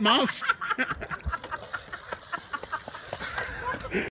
Nossa!